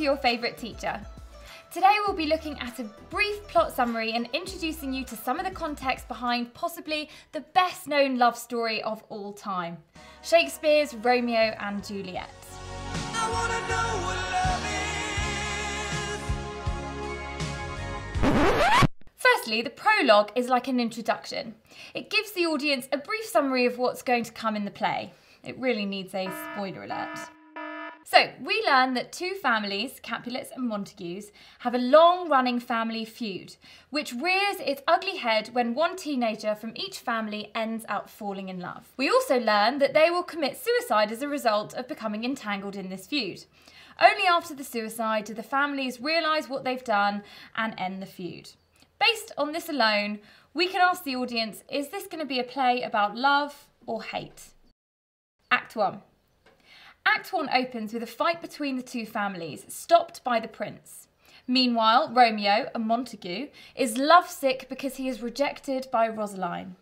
to your favourite teacher. Today we'll be looking at a brief plot summary and introducing you to some of the context behind possibly the best known love story of all time Shakespeare's Romeo and Juliet. Firstly, the prologue is like an introduction. It gives the audience a brief summary of what's going to come in the play. It really needs a spoiler alert. So, we learn that two families, Capulets and Montagues, have a long running family feud, which rears its ugly head when one teenager from each family ends up falling in love. We also learn that they will commit suicide as a result of becoming entangled in this feud. Only after the suicide do the families realise what they've done and end the feud. Based on this alone, we can ask the audience is this going to be a play about love or hate? Act 1. Act 1 opens with a fight between the two families, stopped by the prince. Meanwhile, Romeo, a Montague, is lovesick because he is rejected by Rosaline.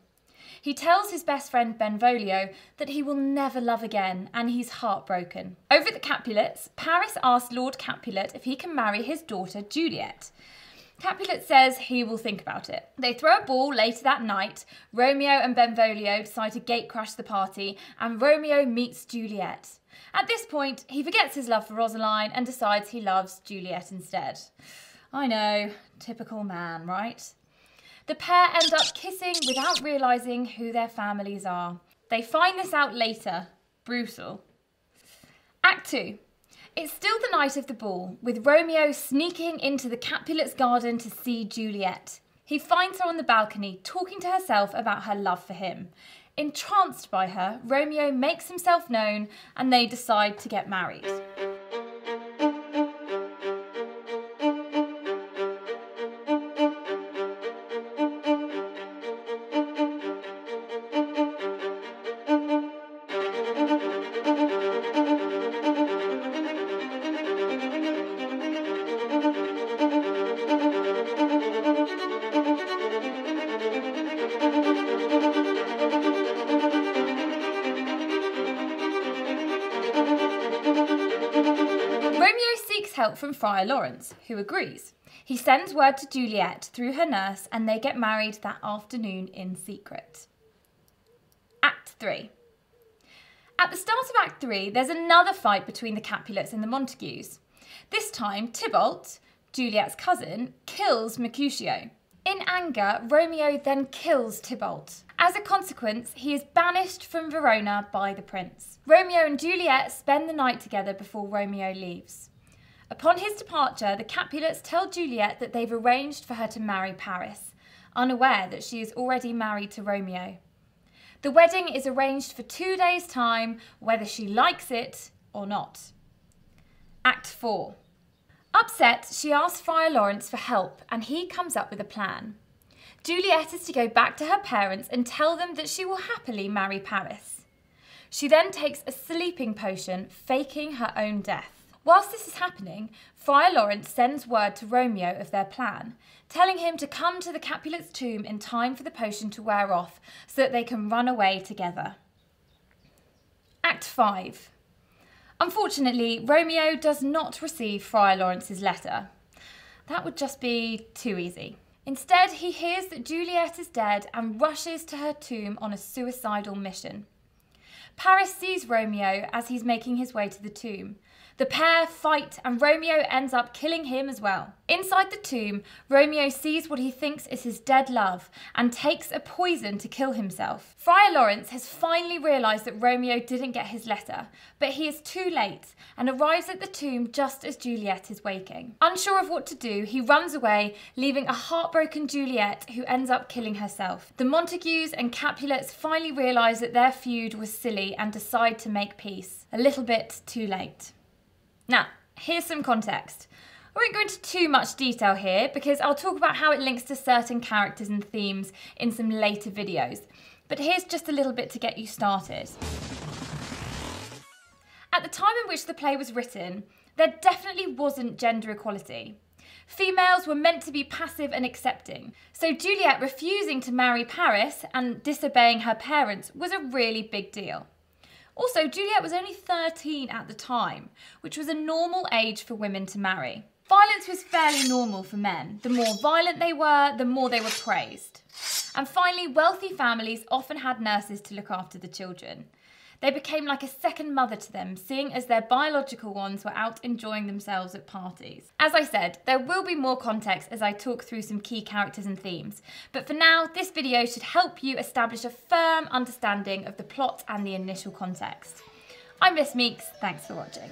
He tells his best friend Benvolio that he will never love again and he's heartbroken. Over at the Capulets, Paris asks Lord Capulet if he can marry his daughter Juliet. Capulet says he will think about it. They throw a ball later that night. Romeo and Benvolio decide to gatecrash the party, and Romeo meets Juliet. At this point, he forgets his love for Rosaline and decides he loves Juliet instead. I know, typical man, right? The pair end up kissing without realising who their families are. They find this out later. Brutal. Act 2. It's still the night of the ball, with Romeo sneaking into the Capulet's garden to see Juliet. He finds her on the balcony, talking to herself about her love for him. Entranced by her, Romeo makes himself known and they decide to get married. From Friar Lawrence, who agrees. He sends word to Juliet through her nurse and they get married that afternoon in secret. Act 3. At the start of Act 3, there's another fight between the Capulets and the Montagues. This time, Tybalt, Juliet's cousin, kills Mercutio. In anger, Romeo then kills Tybalt. As a consequence, he is banished from Verona by the prince. Romeo and Juliet spend the night together before Romeo leaves. Upon his departure, the Capulets tell Juliet that they've arranged for her to marry Paris, unaware that she is already married to Romeo. The wedding is arranged for two days' time, whether she likes it or not. Act 4. Upset, she asks Friar Lawrence for help and he comes up with a plan. Juliet is to go back to her parents and tell them that she will happily marry Paris. She then takes a sleeping potion, faking her own death. Whilst this is happening, Friar Lawrence sends word to Romeo of their plan, telling him to come to the Capulet's tomb in time for the potion to wear off so that they can run away together. Act 5. Unfortunately, Romeo does not receive Friar Lawrence's letter. That would just be too easy. Instead, he hears that Juliet is dead and rushes to her tomb on a suicidal mission. Paris sees Romeo as he's making his way to the tomb, the pair fight and Romeo ends up killing him as well. Inside the tomb, Romeo sees what he thinks is his dead love and takes a poison to kill himself. Friar Lawrence has finally realised that Romeo didn't get his letter, but he is too late and arrives at the tomb just as Juliet is waking. Unsure of what to do, he runs away, leaving a heartbroken Juliet who ends up killing herself. The Montagues and Capulets finally realise that their feud was silly and decide to make peace. A little bit too late. Now, here's some context. I won't go into too much detail here because I'll talk about how it links to certain characters and themes in some later videos. But here's just a little bit to get you started. At the time in which the play was written, there definitely wasn't gender equality. Females were meant to be passive and accepting, so Juliet refusing to marry Paris and disobeying her parents was a really big deal. Also, Juliet was only 13 at the time, which was a normal age for women to marry. Violence was fairly normal for men. The more violent they were, the more they were praised. And finally, wealthy families often had nurses to look after the children. They became like a second mother to them, seeing as their biological ones were out enjoying themselves at parties. As I said, there will be more context as I talk through some key characters and themes, but for now, this video should help you establish a firm understanding of the plot and the initial context. I'm Miss Meeks, thanks for watching.